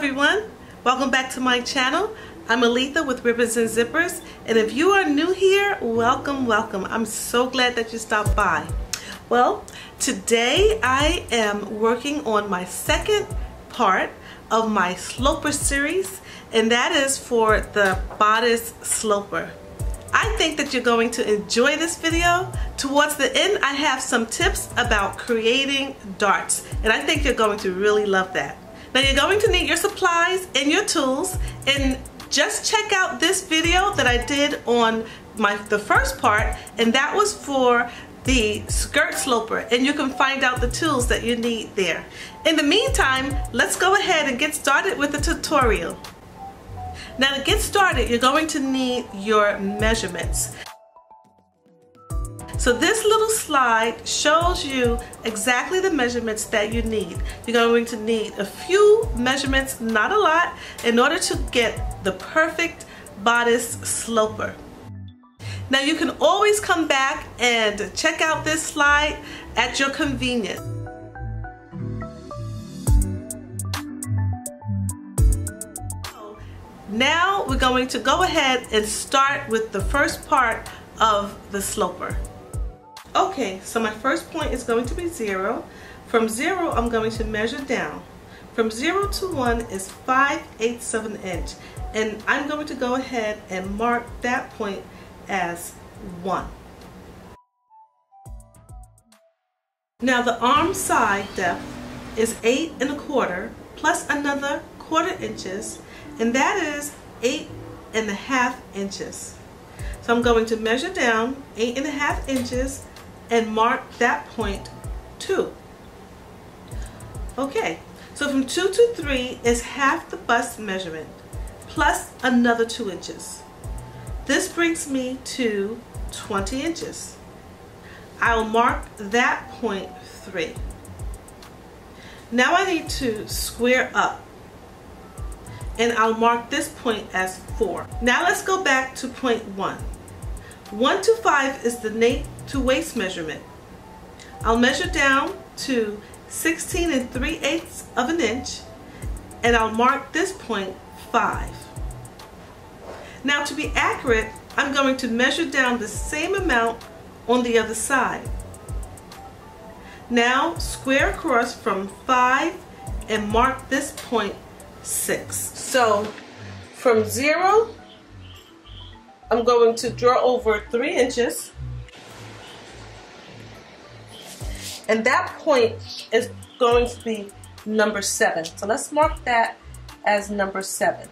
everyone. Welcome back to my channel. I'm Aletha with Ribbons and Zippers and if you are new here, welcome, welcome. I'm so glad that you stopped by. Well, today I am working on my second part of my sloper series and that is for the bodice sloper. I think that you're going to enjoy this video. Towards the end, I have some tips about creating darts and I think you're going to really love that. Now you're going to need your supplies and your tools and just check out this video that I did on my the first part and that was for the skirt sloper and you can find out the tools that you need there. In the meantime, let's go ahead and get started with the tutorial. Now to get started, you're going to need your measurements. So this little slide shows you exactly the measurements that you need. You're going to need a few measurements, not a lot, in order to get the perfect bodice sloper. Now you can always come back and check out this slide at your convenience. Now we're going to go ahead and start with the first part of the sloper. Okay, so my first point is going to be zero. From zero, I'm going to measure down. From zero to one is 5 eighths of an inch. And I'm going to go ahead and mark that point as one. Now the arm side depth is eight and a quarter plus another quarter inches and that is eight and a half inches. So I'm going to measure down eight and a half inches and mark that point 2. Okay, so from 2 to 3 is half the bust measurement plus another 2 inches. This brings me to 20 inches. I'll mark that point 3. Now I need to square up and I'll mark this point as 4. Now let's go back to point 1. 1 to 5 is the to waist measurement. I'll measure down to 16 and 3 eighths of an inch and I'll mark this point 5. Now to be accurate, I'm going to measure down the same amount on the other side. Now square across from 5 and mark this point 6. So from 0 I'm going to draw over three inches. And that point is going to be number seven. So let's mark that as number seven.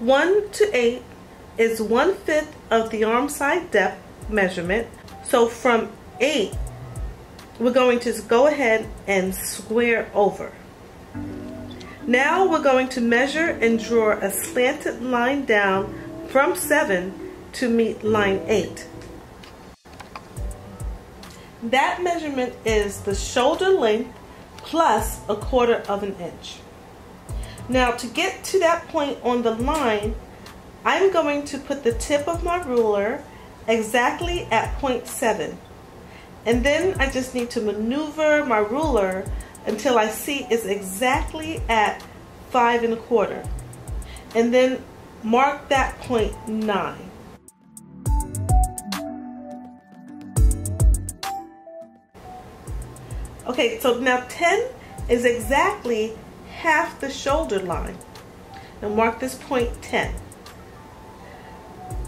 One to eight is one fifth of the arm side depth measurement. So from eight we're going to go ahead and square over. Now we're going to measure and draw a slanted line down from 7 to meet line 8. That measurement is the shoulder length plus a quarter of an inch. Now to get to that point on the line, I'm going to put the tip of my ruler exactly at point 7. And then I just need to maneuver my ruler until I see it's exactly at five and a quarter. And then mark that point nine. Okay, so now 10 is exactly half the shoulder line. Now mark this point 10.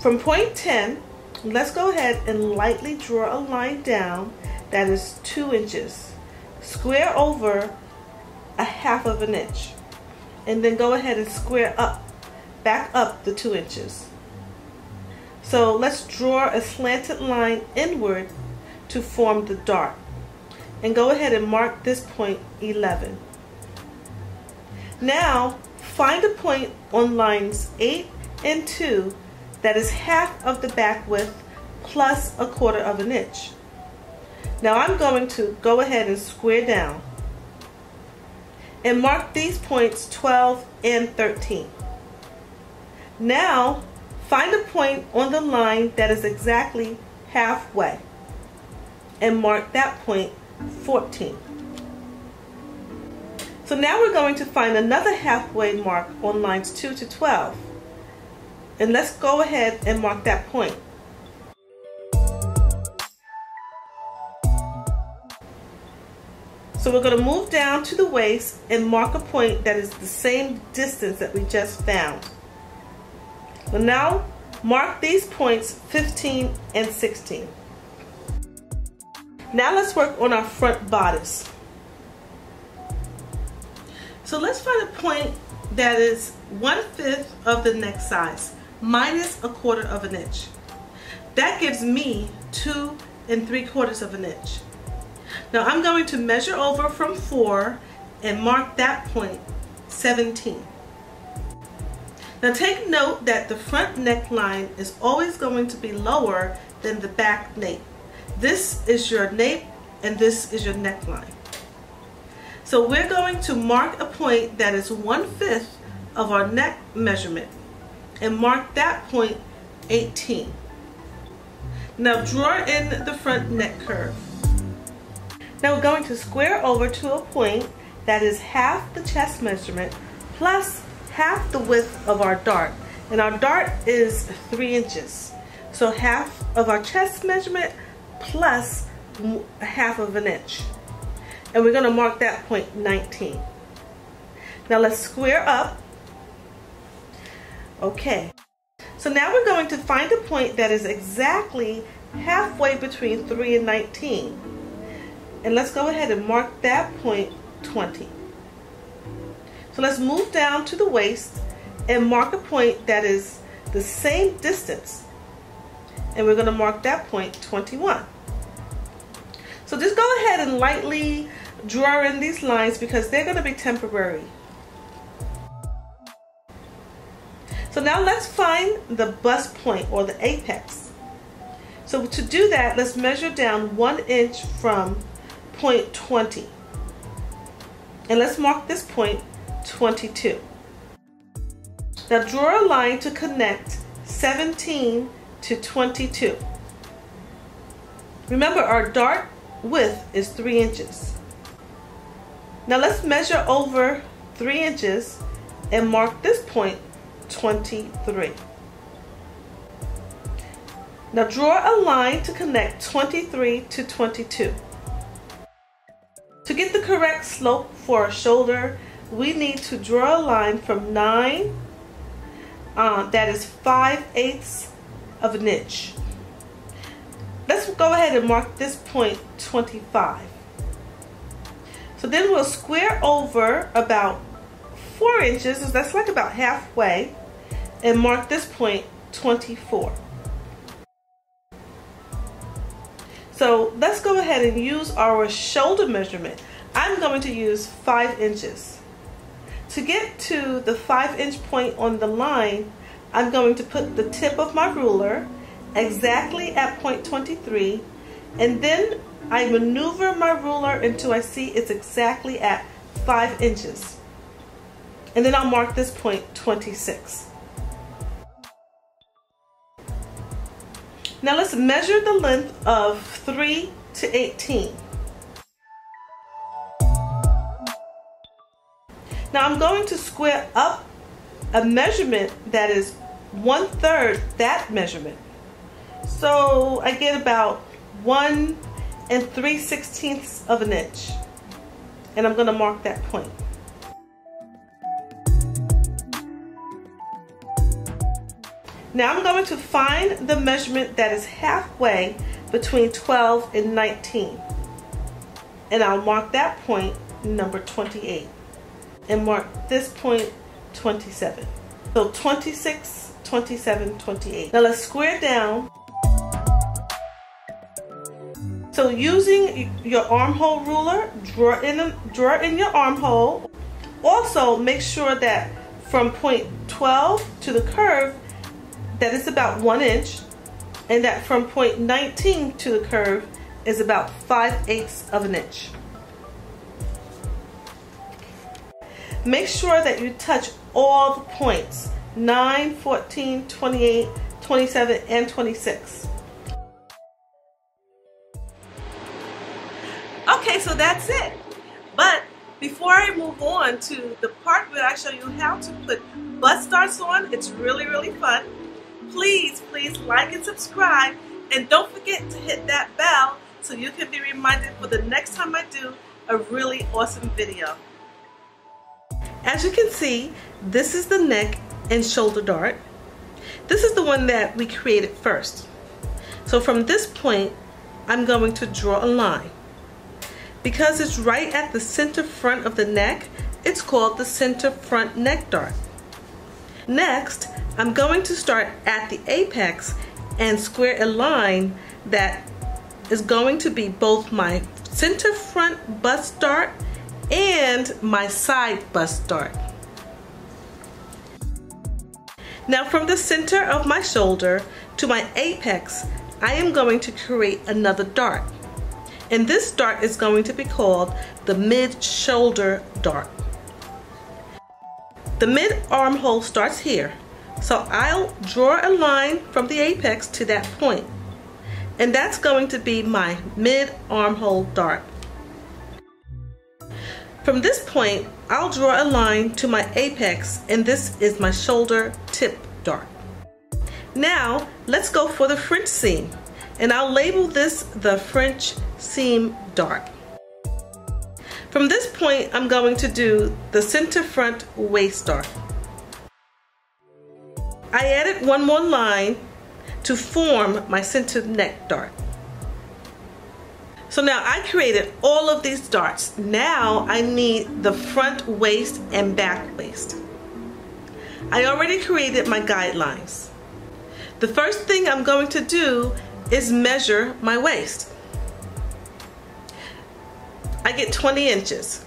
From point 10, Let's go ahead and lightly draw a line down that is two inches. Square over a half of an inch. And then go ahead and square up, back up the two inches. So let's draw a slanted line inward to form the dart. And go ahead and mark this point 11. Now, find a point on lines 8 and 2 that is half of the back width plus a quarter of an inch. Now I'm going to go ahead and square down and mark these points 12 and 13. Now Find a point on the line that is exactly halfway and mark that point 14. So now we're going to find another halfway mark on lines 2 to 12. And let's go ahead and mark that point. So we're going to move down to the waist and mark a point that is the same distance that we just found. Well now mark these points 15 and 16. Now let's work on our front bodice. So let's find a point that is one fifth of the neck size minus a quarter of an inch. That gives me two and three quarters of an inch. Now I'm going to measure over from 4 and mark that point 17. Now take note that the front neckline is always going to be lower than the back nape. This is your nape and this is your neckline. So we're going to mark a point that is one-fifth of our neck measurement and mark that point 18. Now draw in the front neck curve. Now we're going to square over to a point that is half the chest measurement plus half the width of our dart. And our dart is three inches. So half of our chest measurement plus half of an inch. And we're gonna mark that point 19. Now let's square up. Okay. So now we're going to find a point that is exactly halfway between 3 and 19. And let's go ahead and mark that point 20. So let's move down to the waist and mark a point that is the same distance. And we're going to mark that point 21. So just go ahead and lightly draw in these lines because they're going to be temporary. So now let's find the bust point or the apex. So to do that, let's measure down one inch from point 20. And let's mark this point 22. Now draw a line to connect 17 to 22. Remember our dart width is 3 inches. Now let's measure over 3 inches and mark this point 23. Now draw a line to connect 23 to 22. To get the correct slope for a shoulder, we need to draw a line from 9, uh, that is 5 eighths of an inch. Let's go ahead and mark this point 25. So then we'll square over about 4 inches, that's like about halfway, and mark this point 24. So let's go ahead and use our shoulder measurement. I'm going to use 5 inches. To get to the 5 inch point on the line, I'm going to put the tip of my ruler exactly at point 23 and then I maneuver my ruler until I see it's exactly at 5 inches. And then I'll mark this point 26. Now let's measure the length of 3 to 18. Now I'm going to square up a measurement that is one third that measurement. So I get about one and three sixteenths of an inch. And I'm going to mark that point. Now I'm going to find the measurement that is halfway between 12 and 19. And I'll mark that point number 28. And mark this point 27. So 26, 27, 28. Now let's square down. So using your armhole ruler, draw in, draw in your armhole. Also make sure that from point 12 to the curve, that is about one inch and that from point 19 to the curve is about 5 eighths of an inch. Make sure that you touch all the points 9, 14, 28, 27, and 26. Okay, so that's it. But before I move on to the part where I show you how to put bust darts on, it's really, really fun. Please, please like and subscribe. And don't forget to hit that bell so you can be reminded for the next time I do a really awesome video. As you can see, this is the neck and shoulder dart. This is the one that we created first. So from this point, I'm going to draw a line. Because it's right at the center front of the neck, it's called the center front neck dart. Next, I'm going to start at the apex and square a line that is going to be both my center front bust dart and my side bust dart. Now from the center of my shoulder to my apex, I am going to create another dart. And this dart is going to be called the mid-shoulder dart. The mid-armhole starts here. So I'll draw a line from the apex to that point. And that's going to be my mid-armhole dart. From this point, I'll draw a line to my apex and this is my shoulder tip dart. Now, let's go for the French seam. And I'll label this the French seam dart. From this point, I'm going to do the center front waist dart. I added one more line to form my center neck dart. So now I created all of these darts. Now I need the front waist and back waist. I already created my guidelines. The first thing I'm going to do is measure my waist. I get 20 inches.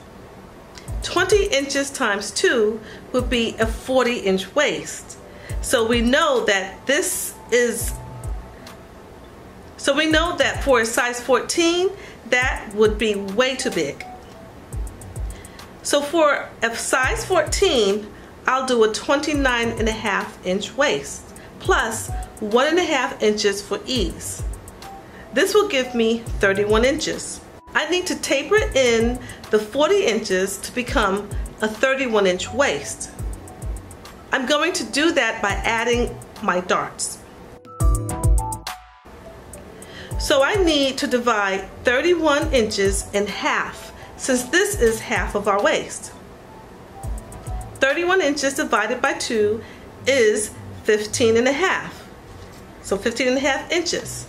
20 inches times 2 would be a 40 inch waist. So we know that this is so we know that for a size 14, that would be way too big. So for a size 14, I'll do a 29 and a half inch waist plus one and a half inches for ease. This will give me 31 inches. I need to taper in the 40 inches to become a 31 inch waist. I'm going to do that by adding my darts. So I need to divide 31 inches in half since this is half of our waist. 31 inches divided by 2 is 15 and a half. So 15 and a half inches.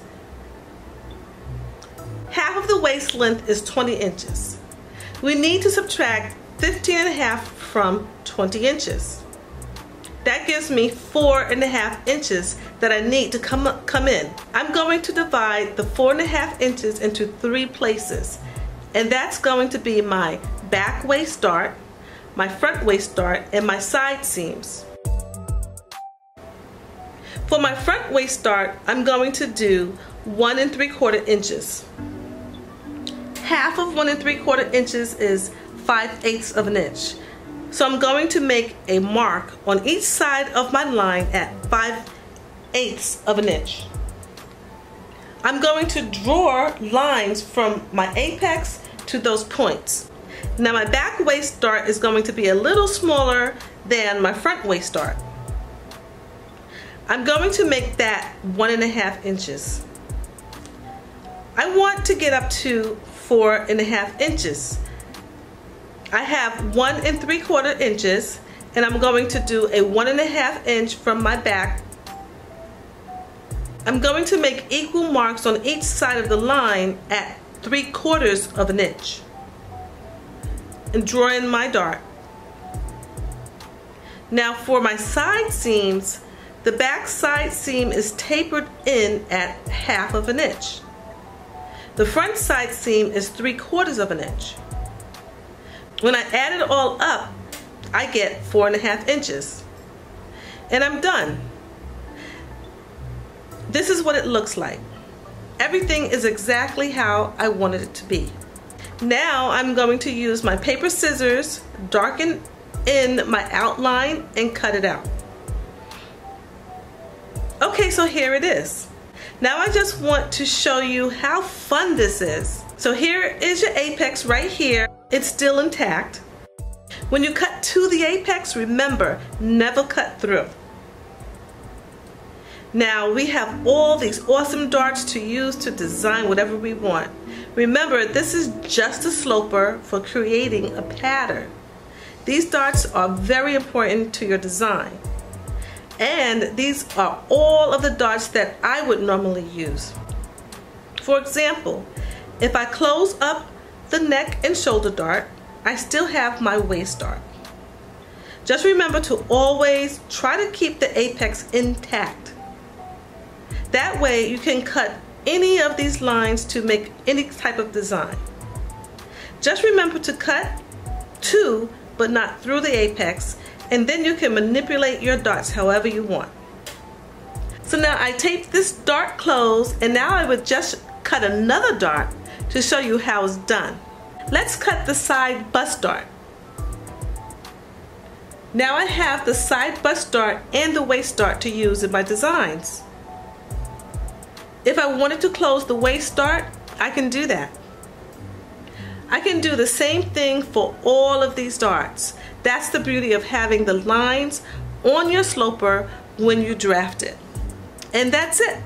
Half of the waist length is 20 inches. We need to subtract 15 and a half from 20 inches. That gives me four and a half inches that I need to come, come in. I'm going to divide the four and a half inches into three places. And that's going to be my back waist dart, my front waist dart, and my side seams. For my front waist dart, I'm going to do one and three quarter inches. Half of one and three quarter inches is five eighths of an inch. So I'm going to make a mark on each side of my line at 5 eighths of an inch. I'm going to draw lines from my apex to those points. Now my back waist dart is going to be a little smaller than my front waist dart. I'm going to make that one and a half inches. I want to get up to four and a half inches. I have one and three quarter inches and I'm going to do a one and a half inch from my back. I'm going to make equal marks on each side of the line at three quarters of an inch and draw in my dart. Now for my side seams, the back side seam is tapered in at half of an inch. The front side seam is three quarters of an inch. When I add it all up, I get four and a half inches. And I'm done. This is what it looks like. Everything is exactly how I wanted it to be. Now I'm going to use my paper scissors, darken in my outline and cut it out. Okay, so here it is. Now I just want to show you how fun this is. So here is your apex right here. It's still intact. When you cut to the apex, remember, never cut through. Now we have all these awesome darts to use to design whatever we want. Remember, this is just a sloper for creating a pattern. These darts are very important to your design. And these are all of the darts that I would normally use. For example, if I close up the neck and shoulder dart, I still have my waist dart. Just remember to always try to keep the apex intact. That way you can cut any of these lines to make any type of design. Just remember to cut to but not through the apex and then you can manipulate your darts however you want. So now I taped this dart closed and now I would just cut another dart to show you how it's done. Let's cut the side bust dart. Now I have the side bust dart and the waist dart to use in my designs. If I wanted to close the waist dart, I can do that. I can do the same thing for all of these darts. That's the beauty of having the lines on your sloper when you draft it. And that's it.